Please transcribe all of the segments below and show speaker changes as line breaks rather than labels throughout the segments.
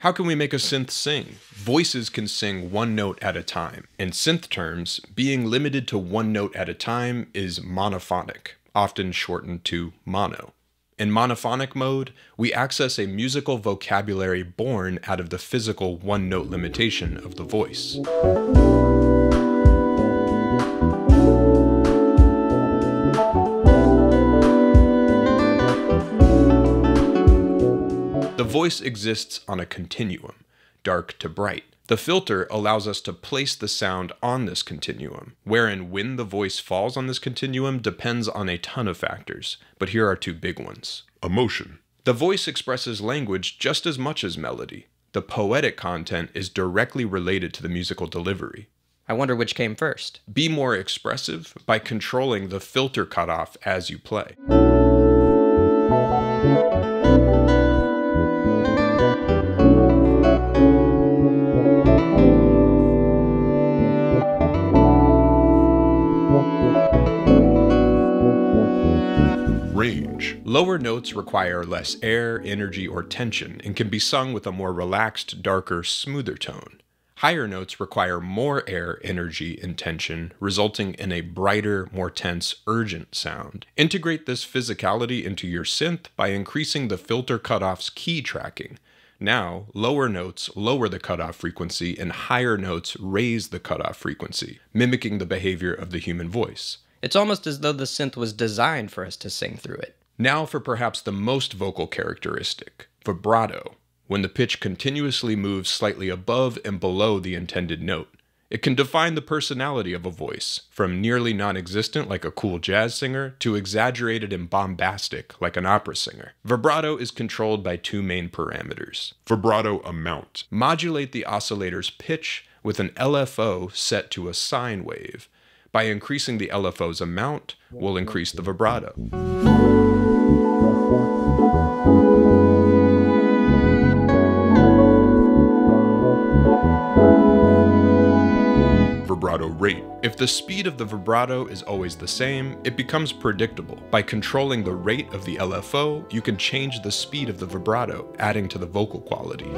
How can we make a synth sing? Voices can sing one note at a time. In synth terms, being limited to one note at a time is monophonic, often shortened to mono. In monophonic mode, we access a musical vocabulary born out of the physical one note limitation of the voice. Voice exists on a continuum, dark to bright. The filter allows us to place the sound on this continuum, wherein when the voice falls on this continuum depends on a ton of factors, but here are two big ones.
Emotion.
The voice expresses language just as much as melody. The poetic content is directly related to the musical delivery.
I wonder which came first.
Be more expressive by controlling the filter cutoff as you play.
Range.
Lower notes require less air, energy, or tension and can be sung with a more relaxed, darker, smoother tone. Higher notes require more air, energy, and tension, resulting in a brighter, more tense, urgent sound. Integrate this physicality into your synth by increasing the filter cutoff's key tracking. Now, lower notes lower the cutoff frequency and higher notes raise the cutoff frequency, mimicking the behavior of the human voice.
It's almost as though the synth was designed for us to sing through it.
Now for perhaps the most vocal characteristic vibrato, when the pitch continuously moves slightly above and below the intended note. It can define the personality of a voice, from nearly non existent like a cool jazz singer to exaggerated and bombastic like an opera singer. Vibrato is controlled by two main parameters.
Vibrato amount.
Modulate the oscillator's pitch with an LFO set to a sine wave. By increasing the LFO's amount, we'll increase the vibrato.
Vibrato rate.
If the speed of the vibrato is always the same, it becomes predictable. By controlling the rate of the LFO, you can change the speed of the vibrato, adding to the vocal quality.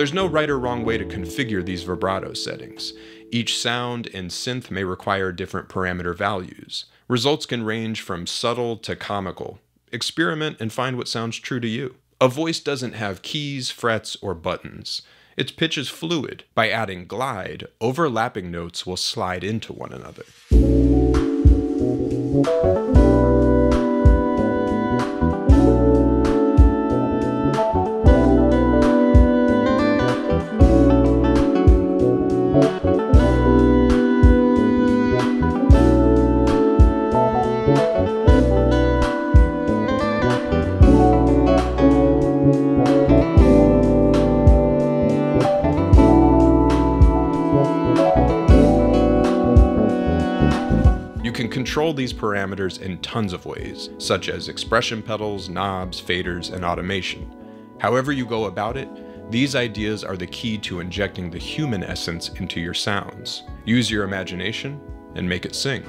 There's no right or wrong way to configure these vibrato settings. Each sound and synth may require different parameter values. Results can range from subtle to comical. Experiment and find what sounds true to you. A voice doesn't have keys, frets, or buttons. Its pitch is fluid. By adding glide, overlapping notes will slide into one another. You can control these parameters in tons of ways, such as expression pedals, knobs, faders, and automation. However you go about it, these ideas are the key to injecting the human essence into your sounds. Use your imagination and make it sing.